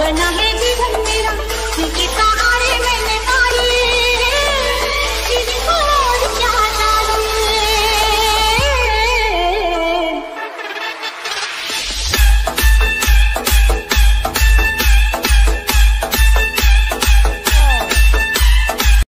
when I'm